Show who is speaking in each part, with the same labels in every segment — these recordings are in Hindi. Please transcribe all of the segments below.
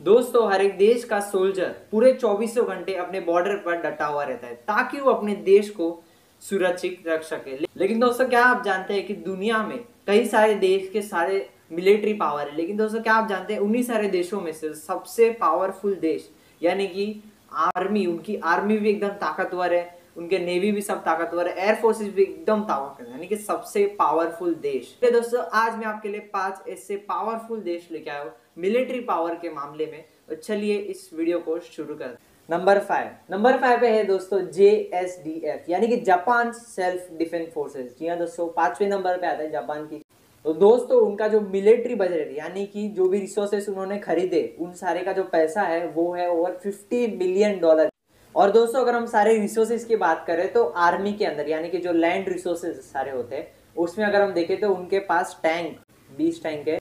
Speaker 1: दोस्तों, हर एक देश का सोल्जर पूरे चौबीसों घंटे अपने बॉर्डर पर डटा हुआ रहता है, ताकि वो अपने देश को सुरक्षित रख सके। लेकिन दोस्तों, क्या आप जानते हैं कि दुनिया में कई सारे देश के सारे मिलिट्री पावर है? लेकिन दोस्तों, क्या आप जानते हैं उन्हीं सारे देशों में से सबसे पावरफुल देश, यानी कि आर्मी उनकी आर्मी भी एकदम ताकतवर है, उनके नेवी भी सब ताकतवर है एयरफोर्सेज भी एकदम ताकतवर है, यानी कि सबसे पावरफुल देश। तो दोस्तों, आज मैं आपके लिए पाँच ऐसे पावरफुल देश लेके आया हूँ मिलिट्री पावर के मामले में। तो चलिए इस वीडियो को शुरू कर नंबर फाइव। नंबर फाइव पे है दोस्तों जे एस डी एफ़ यानी कि जापान सेल्फ डिफेंस फोर्सेज जी हाँ दोस्तों, पाँचवें नंबर पे आता है जापान की। तो दोस्तों, उनका जो मिलिट्री बजट यानी कि जो भी रिसोर्सेस उन्होंने खरीदे, उन सारे का जो पैसा है, वो है ओवर 50 बिलियन डॉलर और दोस्तों, अगर हम सारे रिसोर्सेज की बात करें तो आर्मी के अंदर, यानी कि जो लैंड रिसोर्सेज सारे होते हैं, उसमें अगर हम देखें तो उनके पास टैंक बीस टैंक है।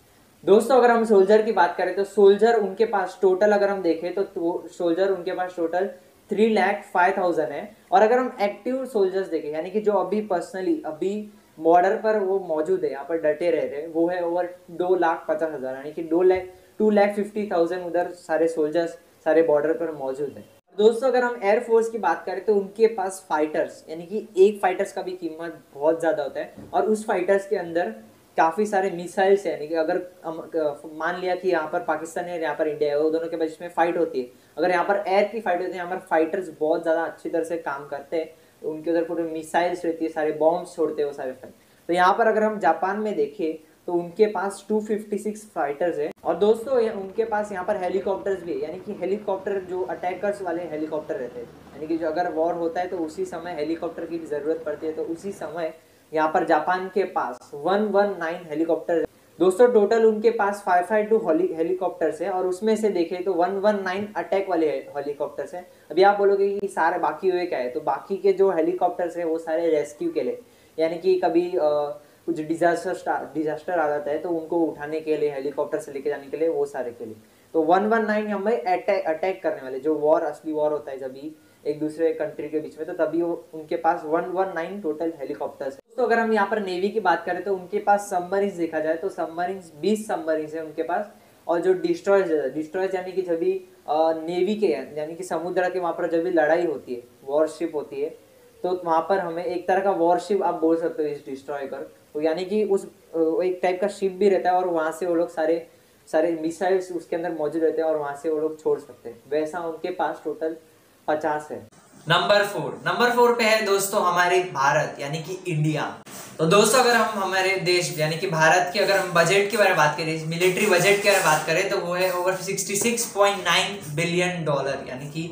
Speaker 1: दोस्तों, अगर हम सोल्जर की बात करें तो सोल्जर उनके पास टोटल अगर हम देखें तो सोल्जर उनके पास total three lakh five thousand है। और अगर हम एक्टिव सोल्जर्स देखें, यानी कि जो अभी पर्सनली अभी बॉर्डर पर वो मौजूद है, यहाँ पर डटे रह रहे वो है ओवर दो लाख पचास हज़ार, यानी कि दो lakh two lakh fifty thousand उधर सारे सोल्जर्स सारे बॉर्डर पर मौजूद है। दोस्तों, अगर हम एयरफोर्स की बात करें तो उनके पास फाइटर्स यानी कि एक फाइटर्स का भी कीमत बहुत ज़्यादा होता है, और उस फाइटर्स के अंदर काफ़ी सारे मिसाइल्स है। यानी कि अगर मान लिया कि यहाँ पर पाकिस्तान है यहाँ पर इंडिया है, वो दोनों के बीच में फाइट होती है। अगर यहाँ पर एयर की फाइट होती है यहाँ पर फाइटर्स बहुत ज़्यादा अच्छी तरह से काम करते हैं। तो उनके उधर पूरे मिसाइल्स रहती है, सारे बॉम्ब्स छोड़ते हैं वो सारे फाइट तो यहाँ पर अगर हम जापान में देखें तो उनके पास 256 फाइटर्स है। और दोस्तों उनके पास यहाँ पर हेलीकॉप्टर्स भी है। यानी कि हेलीकॉप्टर जो अटैकर्स वाले हेलीकॉप्टर रहते हैं। यानी कि जो अगर वॉर होता है तो उसी समय हेलीकॉप्टर की भी ज़रूरत पड़ती है तो उसी समय यहाँ पर जापान के पास 119 हेलीकॉप्टर दोस्तों टोटल उनके पास 552 हेलीकॉप्टर्स है और उसमें से देखें तो 119 अटैक वाले हेलीकॉप्टर्स हैं। अभी आप बोलोगे कि सारे बाकी हुए क्या है? तो बाकी के जो हेलीकॉप्टर्स है वो सारे रेस्क्यू के लिए। यानी कि कभी आ, कुछ डिजास्टर डिजास्टर आ जाता है तो उनको उठाने के लिए हेलीकॉप्टर से लेके जाने के लिए वो सारे के लिए। तो वन वन नाइन हमें अटैक अटैक करने वाले जो वॉर असली वॉर होता है जब एक दूसरे कंट्री के बीच में तो तभी वो उनके पास one one nine total helicopters है। तो अगर हम यहाँ पर नेवी की बात करें तो उनके पास सबमरीन देखा जाए तो सबमरीन बीस सबमरीन है उनके पास। और जो डिस्ट्रॉयज डिस्ट्रॉयज यानी कि जब भी नेवी के यानी कि समुद्र के वहाँ पर जब भी लड़ाई होती है वॉरशिप होती है तो वहाँ पर हमें एक तरह का वॉरशिप आप बोल सकते हो इस डिस्ट्रॉय कर। तो यानी कि उस एक टाइप का शिप भी रहता है और वहाँ से वो लोग सारे सारे मिसाइल्स उसके अंदर मौजूद रहते हैं और वहाँ से वो लोग छोड़ सकते हैं। वैसा उनके पास टोटल पचास है। नंबर फोर नंबर फोर पे है दोस्तों हमारे भारत, यानी कि इंडिया तो दोस्तों, अगर हम हमारे देश, यानी कि भारत की अगर हम बजट के बारे में बात करें मिलिट्री बजट के बारे में बात करें तो वो है ओवर 66.9 बिलियन डॉलर यानी कि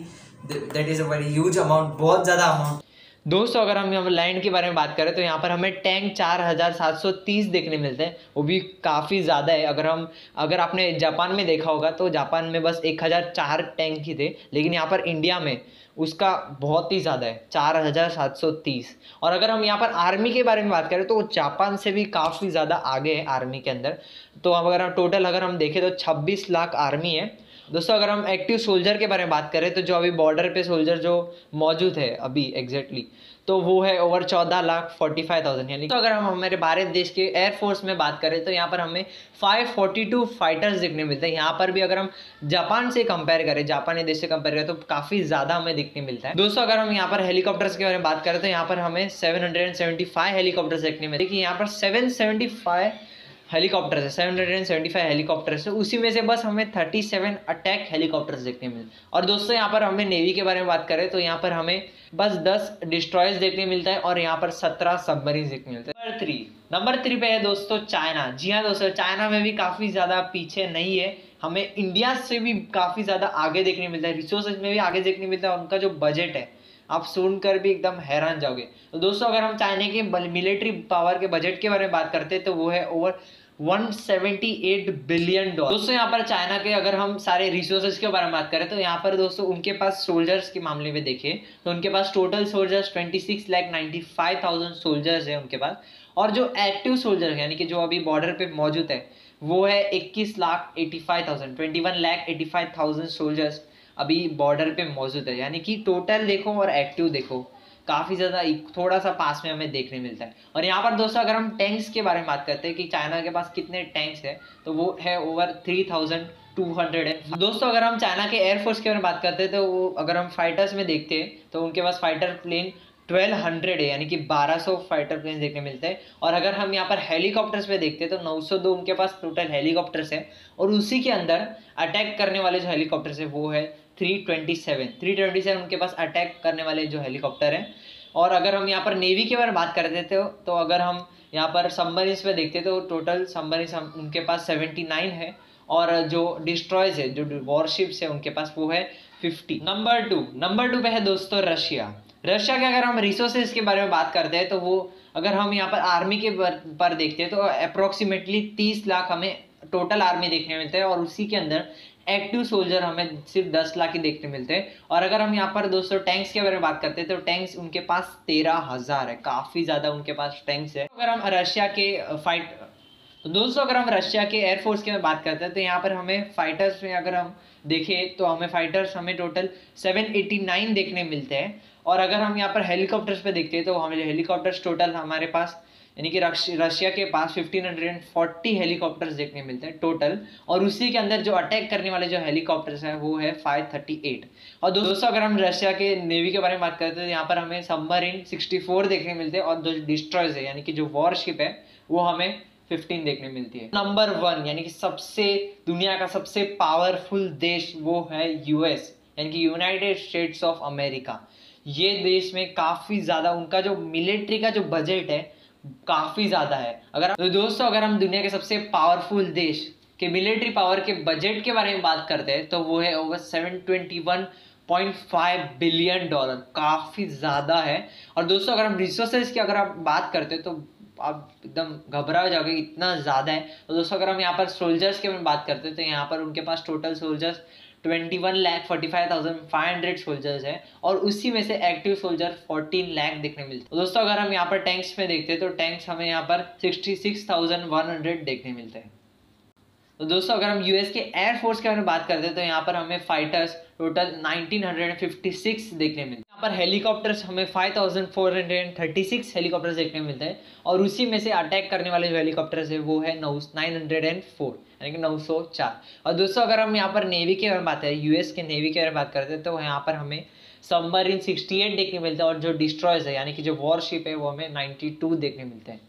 Speaker 1: that is a very huge amount बहुत ज़्यादा अमाउंट दोस्तों, अगर हम यहाँ लैंड के बारे में बात करें तो यहाँ पर हमें टैंक चार हज़ार सात सौ तीस देखने मिलते हैं। वो भी काफ़ी ज़्यादा है। अगर हम, अगर आपने जापान में देखा होगा तो जापान में बस एक हज़ार चार टैंक ही थे। लेकिन यहाँ पर इंडिया में उसका बहुत ही ज़्यादा है, चार हज़ार सात सौ तीस। और अगर हम यहाँ पर आर्मी के बारे में बात करें तो जापान से भी काफ़ी ज़्यादा आगे है आर्मी के अंदर। तो अगर हम टोटल अगर हम देखें तो छब्बीस लाख आर्मी है। दोस्तों, अगर हम एक्टिव सोल्जर के बारे में बात करें तो जो अभी बॉर्डर पे सोल्जर जो मौजूद है अभी एग्जैक्टली तो वो है ओवर चौदह लाख फोर्टी फाइव थाउज़ेंड यानी तो अगर हम हमारे भारत देश के एयरफोर्स में बात करें तो यहाँ पर हमें फाइव फोर्टी टू फाइटर्स देखने मिलते हैं। यहाँ पर भी अगर हम जापान से कंपेयर करें, जापानी देश से कंपेयर करें तो काफ़ी ज़्यादा हमें दिखने मिलता है। दोस्तों, अगर हम यहाँ पर हेलीकॉप्टर्स के बारे में बात करें तो यहाँ पर हमें seven hundred and seventy five helicopters देखने मिलते हैं। यहाँ पर सेवन सेवेंटी फाइव हेलीकॉप्टर है seven hundred and seventy five helicopter है। उसी में से बस हमें थर्टी सेवन अटैक हेलीकॉप्टर्स देखने मिले और दोस्तों, यहाँ पर हमें नेवी के बारे में बात करें तो यहाँ पर हमें बस दस डिस्ट्रॉयर्स देखने मिलता है और यहाँ पर सत्रह सबमरीन देखने मिलते हैं। नंबर थ्री नंबर थ्री पे है दोस्तों चाइना जी हाँ दोस्तों चाइना में भी काफ़ी ज़्यादा पीछे नहीं है। हमें इंडिया से भी काफ़ी ज़्यादा आगे देखने मिलता है। रिसोर्सेज में भी आगे देखने मिलता है उनका जो बजट है, आप सुनकर भी एकदम हैरान जाओगे। तो दोस्तों, अगर हम चाइना के मिलिट्री पावर के बजट के बारे में बात करते हैं तो वो है ओवर 178 बिलियन डॉलर दोस्तों यहाँ पर चाइना के अगर हम सारे रिसोर्सेज के बारे में बात करें तो यहाँ पर दोस्तों उनके पास सोल्जर्स के मामले में देखें तो उनके पास टोटल सोल्जर्स 26 लाख 95,000 सोल्जर्स है उनके पास और जो एक्टिव सोल्जर है यानी कि जो अभी बॉर्डर पे मौजूद है वो है 21 लाख 85,000 21 लाख 85,000 सोल्जर्स अभी बॉर्डर पे मौजूद है। यानी कि टोटल देखो और एक्टिव देखो। काफ़ी ज़्यादा थोड़ा सा पास में हमें देखने मिलता है। और यहाँ पर दोस्तों, अगर हम टैंक्स के बारे में बात करते हैं कि चाइना के पास कितने टैंक्स है तो वो है ओवर थ्री थाउज़ेंड 200 है। दोस्तों, अगर हम चाइना के एयरफोर्स के बारे में बात करते हैं तो वो अगर हम फाइटर्स में देखते हैं तो उनके पास फाइटर प्लेन 1200 है, यानी कि 1200 फाइटर प्लेन देखने मिलते हैं। और अगर हम यहाँ पर हेलीकॉप्टर्स पे देखते हैं तो 902 उनके पास टोटल हेलीकॉप्टर्स है। और उसी के अंदर अटैक करने वाले जो हेलीकॉप्टर्स है, वो है 327 327 उनके पास अटैक करने वाले जो हेलीकॉप्टर है। और अगर हम यहाँ पर नेवी के बारे में बात करते थे तो अगर हम यहाँ पर सबमरीन्स पे देखते तो टोटल सबमरीन्स उनके पास 79 है। और जो डिस्ट्रॉयज है, जो वॉरशिप्स है, उनके पास वो है 50 नंबर टू नंबर टू पे है दोस्तों रशिया रशिया के अगर हम रिसोर्सेज के बारे में बात करते हैं तो वो अगर हम यहाँ पर आर्मी के पर देखते हैं तो अप्रोक्सीमेटली तीस लाख हमें टोटल आर्मी देखने मिलते हैं। और उसी के अंदर एक्टिव सोल्जर हमें सिर्फ़ दस लाख ही देखने मिलते हैं। और अगर हम यहाँ पर दोस्तों टैंक्स के बारे में बात करते हैं तो टैंक्स उनके पास तेरह हज़ार है। काफ़ी ज़्यादा उनके पास टैंक्स है। अगर हम रशिया के फाइट तो दोस्तों अगर हम रशिया के एयरफोर्स की बात करते हैं तो यहाँ पर हमें फाइटर्स में अगर हम देखें तो हमें फाइटर्स हमें टोटल 789 देखने मिलते हैं। और अगर हम यहाँ पर हेलीकॉप्टर्स पे देखते हैं तो हमें हेलीकॉप्टर्स टोटल हमारे पास यानी कि रशिया के पास 1540 हेलीकॉप्टर्स देखने मिलते हैं टोटल और उसी के अंदर जो अटैक करने वाले जो हेलीकॉप्टर्स हैं, वो है 538 और दोस्तों, अगर हम रशिया के नेवी के बारे में बात करते हैं तो यहाँ पर हमें सबमरीन 64 देखने मिलते हैं, और जो डिस्ट्रॉयज है, यानी कि जो वॉरशिप है, वो हमें 15 देखने मिलती है. नंबर वन यानी कि सबसे, दुनिया का सबसे पावरफुल देश वो है यूएस यानी कि यूनाइटेड स्टेट्स ऑफ़ अमेरिका ये देश में काफ़ी ज़्यादा उनका जो मिलिट्री का जो बजट है काफ़ी ज़्यादा है। अगर तो दोस्तों, अगर हम दुनिया के सबसे पावरफुल देश के मिलिट्री पावर के बजट के बारे में बात करते हैं तो वो है over seven twenty one point five billion dollar काफ़ी ज़्यादा है। और दोस्तों, अगर हम रिसोर्सेज की अगर आप बात करते हैं तो आप एकदम घबरा जाओगे, इतना ज़्यादा है। तो दोस्तों, अगर हम यहाँ पर सोल्जर्स के बात करते हैं तो यहाँ पर उनके पास total soldiers twenty one lakh forty five thousand five hundred soldiers है और उसी में से एक्टिव सोल्जर फोर्टीन लैख देखने मिलते हैं। दोस्तों, अगर हम यहाँ पर टैंक्स में देखते हैं तो टैंक्स हमें यहाँ पर sixty six thousand one hundred देखने मिलते हैं। तो दोस्तों, अगर हम यूएस के एयरफोर्स के बारे में बात करते हैं तो यहाँ पर हमें फाइटर्स टोटल 1956 देखने मिलते हैं। यहाँ पर हेलीकॉप्टर्स हमें 5436 हेलीकॉप्टर्स देखने मिलते हैं और उसी में से अटैक करने वाले जो हेलीकॉप्टर्स है, वो है नौ नाइन हंड्रेड एंड फोर यानी कि नौ सौ चार। और दोस्तों, अगर हम यहाँ पर नेवी के बारे में बात करें यूएस के नेवी के बारे में बात करते हैं तो यहाँ पर हमें सबमरीन 68 देखने मिलते हैं और जो डिस्ट्रॉयज है, यानी कि जो वॉरशिप है, वो हमें 92 देखने मिलते हैं।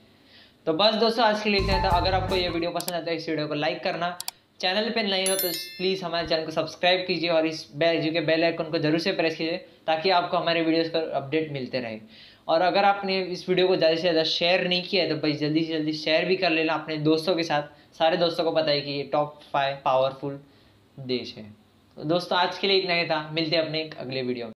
Speaker 1: तो बस दोस्तों, आज के लिए था। अगर आपको ये वीडियो पसंद आता है, इस वीडियो को लाइक करना। चैनल पे नहीं हो तो प्लीज़ हमारे चैनल को सब्सक्राइब कीजिए और इस बेल जो कि बेल आइकन को ज़रूर से प्रेस कीजिए, ताकि आपको हमारे वीडियोस का अपडेट मिलते रहे। और अगर आपने इस वीडियो को ज़्यादा से ज़्यादा शेयर नहीं किया है तो भाई जल्दी से जल्दी शेयर भी कर लेना अपने दोस्तों के साथ। सारे दोस्तों को पता है कि ये टॉप फाइव पावरफुल देश है। दोस्तों, आज के लिए इतना ही था। मिलते हैं अपने एक अगले वीडियो में।